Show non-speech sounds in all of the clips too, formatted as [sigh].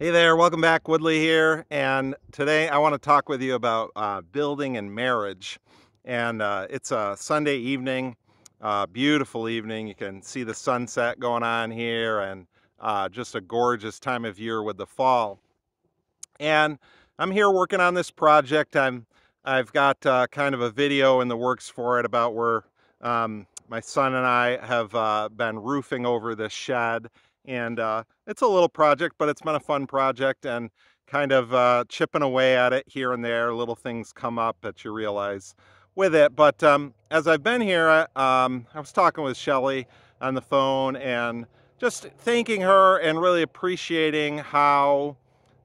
Hey there, welcome back. Woodly here, and today I want to talk with you about uh, building and marriage. And uh, it's a Sunday evening, uh, beautiful evening. You can see the sunset going on here, and uh, just a gorgeous time of year with the fall. And I'm here working on this project. I'm I've got uh, kind of a video in the works for it about where um, my son and I have uh, been roofing over this shed and uh, it's a little project, but it's been a fun project and kind of uh, chipping away at it here and there. Little things come up that you realize with it. But um, as I've been here, um, I was talking with Shelly on the phone and just thanking her and really appreciating how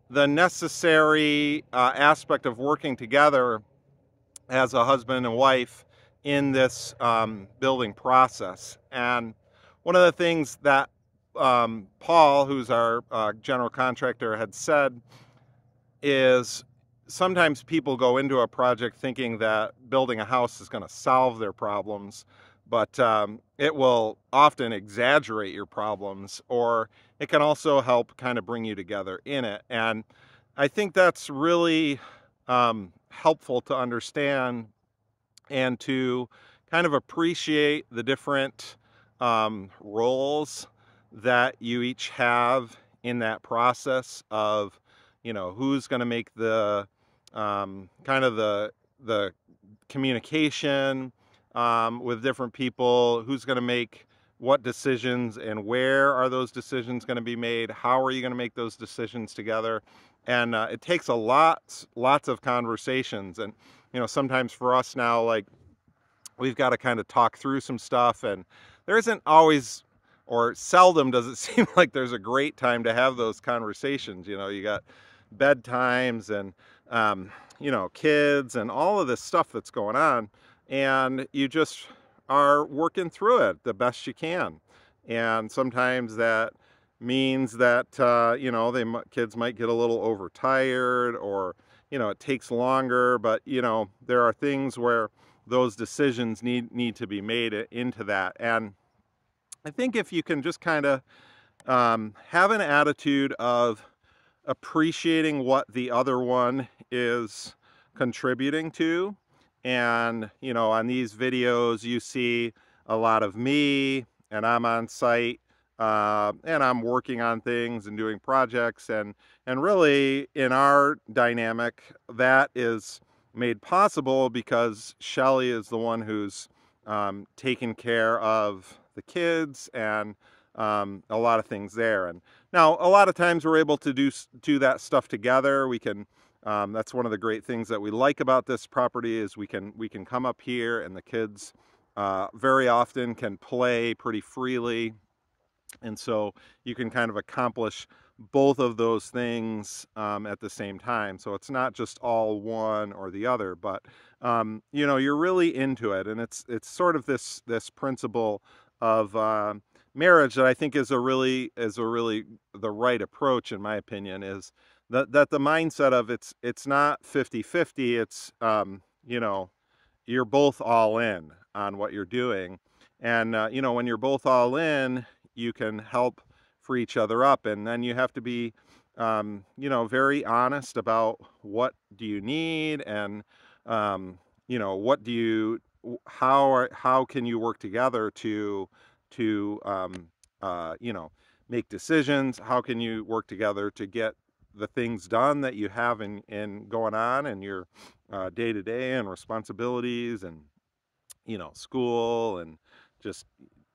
the necessary uh, aspect of working together as a husband and wife in this um, building process. And one of the things that um, Paul, who's our uh, general contractor, had said is sometimes people go into a project thinking that building a house is going to solve their problems, but um, it will often exaggerate your problems, or it can also help kind of bring you together in it. And I think that's really um, helpful to understand and to kind of appreciate the different um, roles that you each have in that process of, you know, who's going to make the um, kind of the the communication um, with different people, who's going to make what decisions and where are those decisions going to be made, how are you going to make those decisions together, and uh, it takes a lot, lots of conversations, and you know, sometimes for us now, like we've got to kind of talk through some stuff, and there isn't always or seldom does it [laughs] seem like there's a great time to have those conversations. You know, you got bedtimes and, um, you know, kids and all of this stuff that's going on. And you just are working through it the best you can. And sometimes that means that, uh, you know, they kids might get a little overtired or, you know, it takes longer. But, you know, there are things where those decisions need, need to be made into that. And, I think if you can just kind of um, have an attitude of appreciating what the other one is contributing to, and you know, on these videos, you see a lot of me, and I'm on site, uh, and I'm working on things and doing projects, and and really in our dynamic, that is made possible because Shelly is the one who's um, taking care of the kids and um, a lot of things there. And now a lot of times we're able to do, do that stuff together. We can, um, that's one of the great things that we like about this property is we can, we can come up here and the kids uh, very often can play pretty freely. And so you can kind of accomplish both of those things um, at the same time. So it's not just all one or the other, but um, you know, you're really into it. And it's, it's sort of this, this principle of uh, marriage that I think is a really is a really the right approach in my opinion is that that the mindset of it's it's not 50-50 it's um, you know you're both all in on what you're doing. And uh, you know when you're both all in you can help for each other up. And then you have to be um, you know very honest about what do you need and um, you know what do you how are, how can you work together to to um, uh, you know make decisions? How can you work together to get the things done that you have in, in going on in your day to day and responsibilities and you know school and just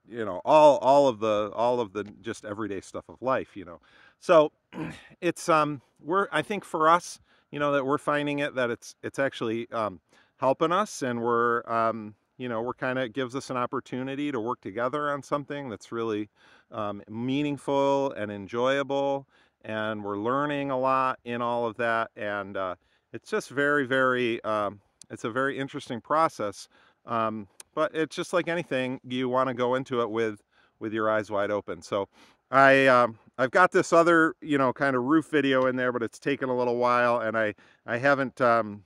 you know all all of the all of the just everyday stuff of life you know so [clears throat] it's um we're i think for us you know that we're finding it that it's it's actually um helping us and we're um, you know we're kind of gives us an opportunity to work together on something that's really um, meaningful and enjoyable and we're learning a lot in all of that and uh, it's just very very um, it's a very interesting process um, but it's just like anything you want to go into it with with your eyes wide open. So I um, I've got this other you know kind of roof video in there but it's taken a little while and I I haven't um,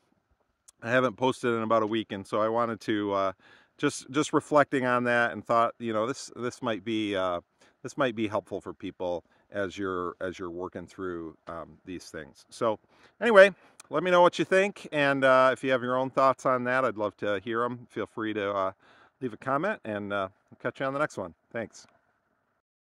I haven't posted in about a week, and so I wanted to uh, just just reflecting on that and thought, you know, this this might be uh, this might be helpful for people. as you're as you're working through um, these things. So anyway, let me know what you think, and uh, if you have your own thoughts on that, I'd love to hear them. Feel free to uh, leave a comment, and uh, catch you on the next one. Thanks.